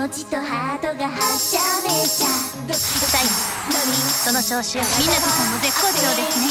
持ちとハートがはしゃめちゃ。最後その召集みなこさんの絶好調ですね。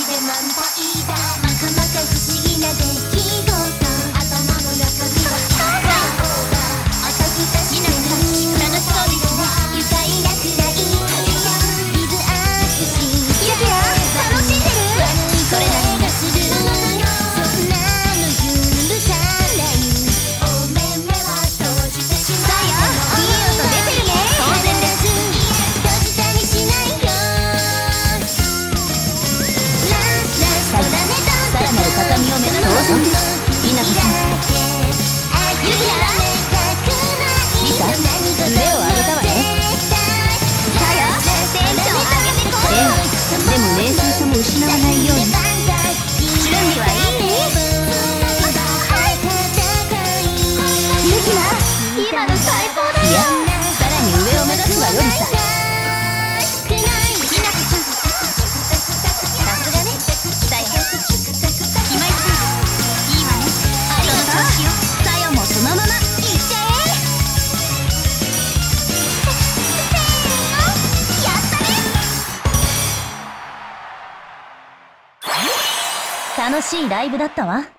楽しいライブだったわ。